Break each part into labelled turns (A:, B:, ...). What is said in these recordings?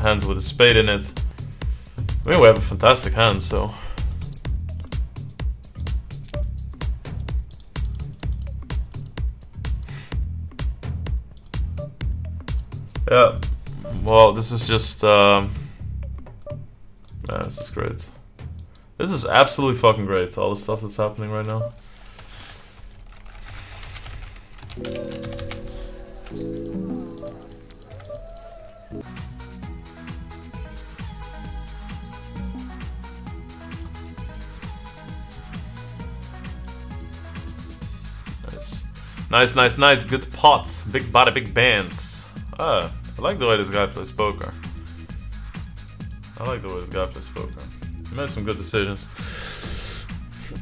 A: hands with a spade in it. I mean, we have a fantastic hand, so. Yeah. Well, this is just. Um, man, this is great. This is absolutely fucking great, all the stuff that's happening right now. Nice. Nice, nice, nice. Good pot. Big body, big bands. Ah, I like the way this guy plays poker. I like the way this guy plays poker. He made some good decisions.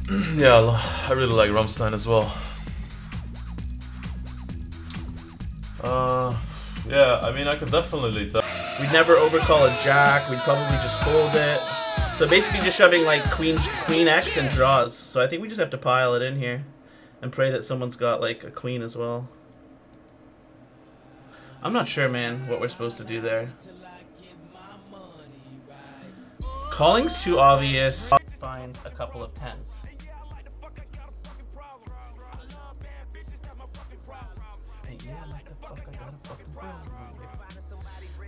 A: yeah, I I really like Rumstein as well. Uh, yeah, I mean, I could definitely tell.
B: We'd never overcall a jack. We'd probably just fold it. So basically, just shoving like queen, queen X and draws. So I think we just have to pile it in here, and pray that someone's got like a queen as well. I'm not sure, man, what we're supposed to do there. Calling's too obvious. Find a couple of tens.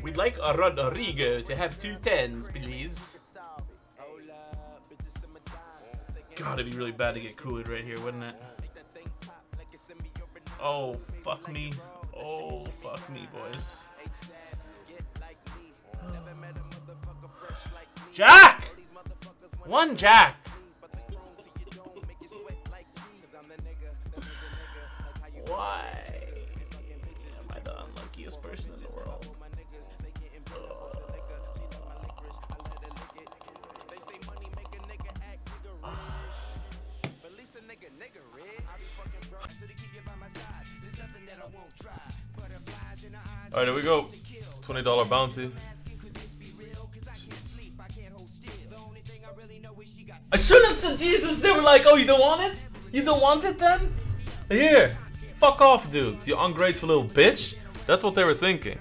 B: We'd like a Rodrigo to have two tens, please. God, it'd be really bad to get cooled right here, wouldn't it? Oh, fuck me. Oh, fuck me, boys. Jack! One Jack! Why am I the unluckiest person in the world?
A: Alright, here we go. $20 bounty. I shouldn't have said Jesus. They were like, oh, you don't want it? You don't want it then? Here. Fuck off, dudes. You ungrateful little bitch. That's what they were thinking.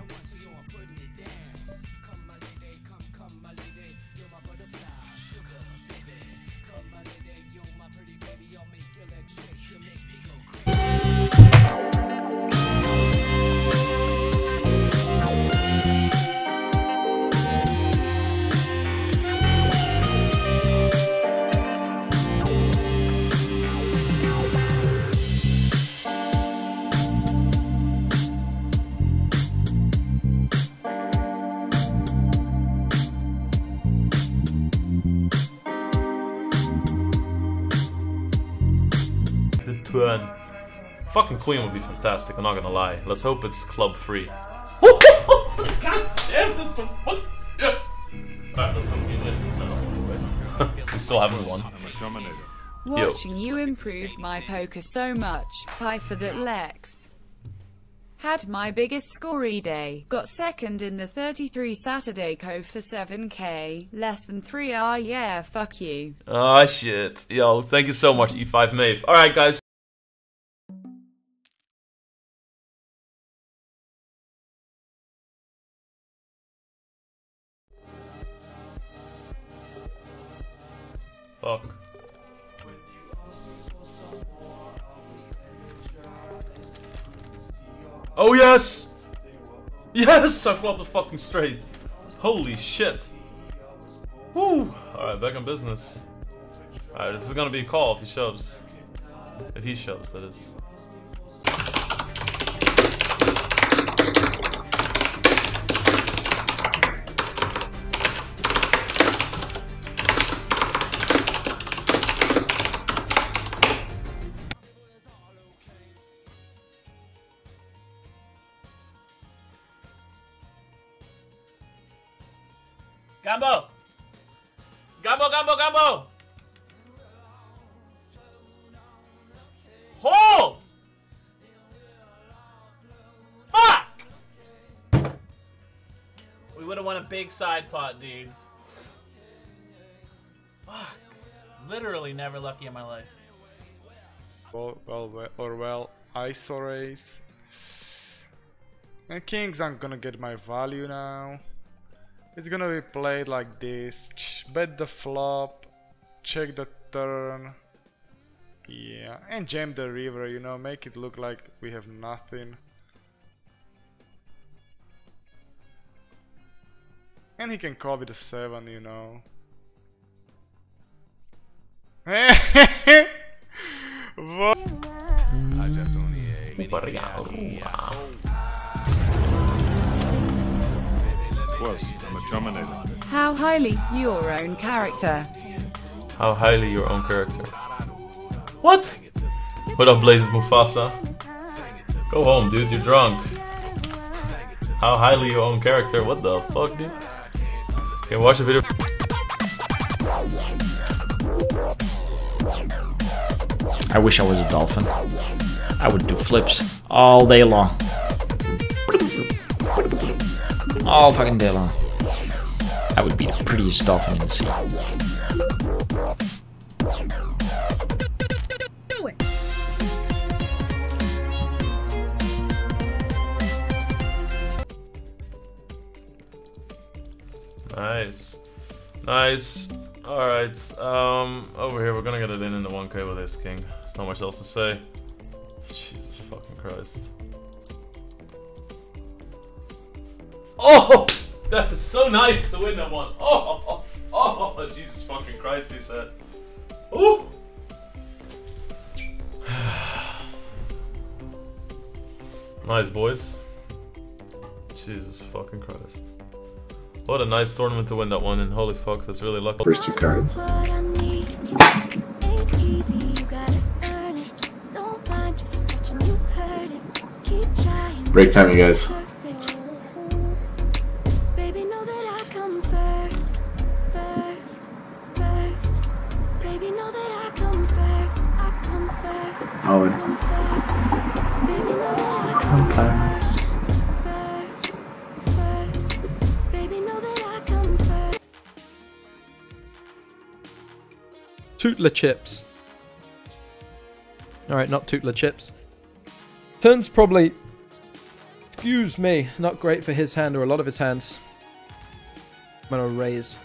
A: The. Fucking queen would be fantastic, I'm not gonna lie. Let's hope it's club free. God damn, this is so fun. Yeah. Alright, let's hope we win. No, we still haven't won. Yo.
C: Watching you improve my poker so much. Tie for that Lex. Had my biggest scorey day. Got second in the 33 Saturday co for 7k. Less than 3 R yeah, fuck you.
A: Ah, shit. Yo, thank you so much, E5 Mave. Alright, guys. Fuck. Oh, yes! Yes! I flopped the fucking straight. Holy shit. Woo! Alright, back in business. Alright, this is gonna be a call if he shoves. If he shoves, that is.
B: Gambo! Gambo, Gambo, Gambo! Hold! Fuck! We would have won a big side pot, dudes. Fuck. Literally never lucky in my life.
D: Well, well, or well, ISO race. And kings aren't gonna get my value now. It's gonna be played like this. Ch- Bet the flop, check the turn. Yeah, and jam the river, you know, make it look like we have nothing. And he can call with a 7, you know. What?
E: Course, I'm a Terminator.
C: How highly your own character.
A: How highly your own character. What? What up, Blazes Mufasa? Go home, dude. You're drunk. How highly your own character? What the fuck, dude? Okay, watch the video.
F: I wish I was a dolphin. I would do flips all day long. All fucking long. I would be the prettiest dolphin in the sea.
A: Nice. Nice. Alright, um, over here, we're gonna get it in in the 1k with this king. There's not much else to say. Jesus fucking Christ. Oh! That is so nice to win that one. Oh, oh, oh, oh Jesus fucking Christ, he said. Ooh! nice, boys. Jesus fucking Christ. What a nice tournament to win that one, and holy fuck, that's really lucky.
G: First two cards. Break time, you guys.
H: First.
I: Tootler chips. Alright, not Tootler chips. Turns probably, excuse me, not great for his hand or a lot of his hands. I'm gonna raise.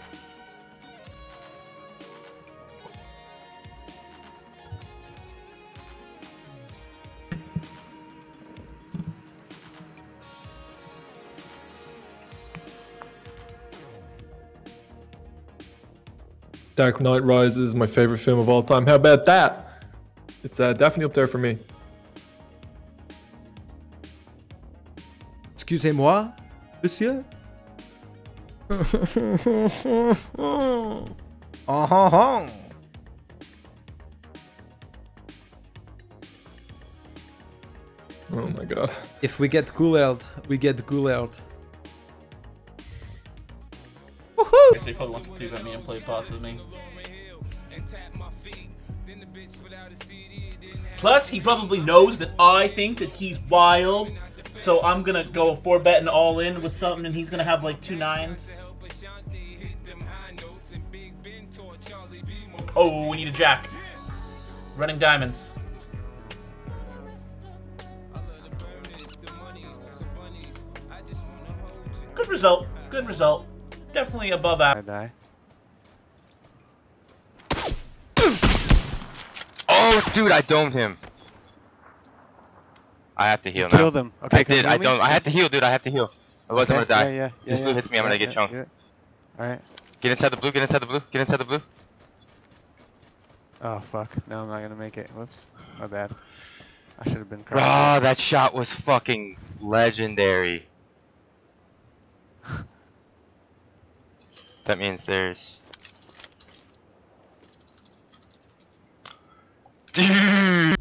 J: Dark Knight Rises is my favorite film of all time. How about that? It's uh, definitely up there for me.
I: Excusez-moi, monsieur? Uh-huh.
J: Oh my god.
I: If we get Gouleld, we get Gouleld.
B: So he probably wants to prevent me and play bots with me. Plus, he probably knows that I think that he's wild, so I'm gonna go four bet and all in with something, and he's gonna have like two nines. Oh, we need a jack. Running diamonds. Good result. Good result. Definitely above average.
D: I
B: average.
D: die.
K: Oh, dude, I domed him. I have to heal now.
D: Kill them. Okay,
K: I
D: can you
K: did. I
D: heal me?
K: don't. I have to heal, dude. I have to heal. Otherwise, I'm
D: Okay,
K: gonna die.
D: Yeah, yeah,
K: This
D: yeah,
K: blue
D: yeah.
K: hits me, I'm gonna
D: Yeah,
K: get
D: yeah,
K: chunked.
D: yeah. Alright.
K: Get inside the blue. Get inside the blue. Get inside the blue.
D: Oh, fuck. No, I'm not gonna make it. Whoops. My bad. I should have been crouched.
K: Ah, that shot was fucking legendary. That means there's.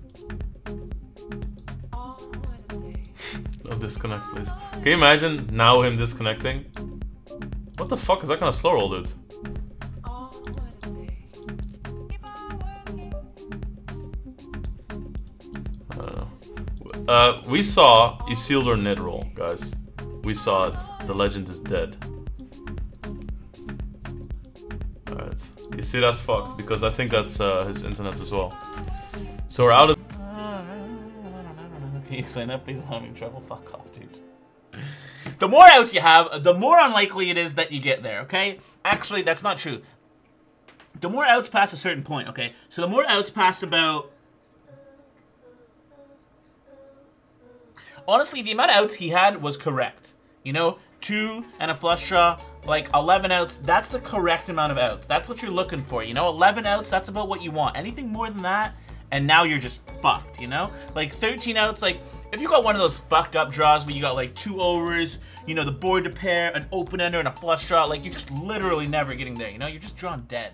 A: No disconnect, please. Can you imagine now him disconnecting? What the fuck is that kind of slow roll, dude? Know. Uh, we saw Isildur roll, guys. We saw it. The legend is dead. See, that's fucked because I think that's uh, his internet as well. So we're out of.
B: Can you explain that, please? I'm having trouble. Fuck off, dude. The more outs you have, the more unlikely it is that you get there, okay? Actually, that's not true. The more outs past a certain point, okay? So the more outs past about... Honestly, the amount of outs he had was correct. You know, two and a flush draw, like 11 outs, that's the correct amount of outs. That's what you're looking for, you know? 11 outs, that's about what you want. Anything more than that, and now you're just fucked, you know? Like 13 outs, like if you got one of those fucked up draws where you got like two overs, you know, the board to pair, an open ender, and a flush draw, like you're just literally never getting there, you know? You're just drawn dead.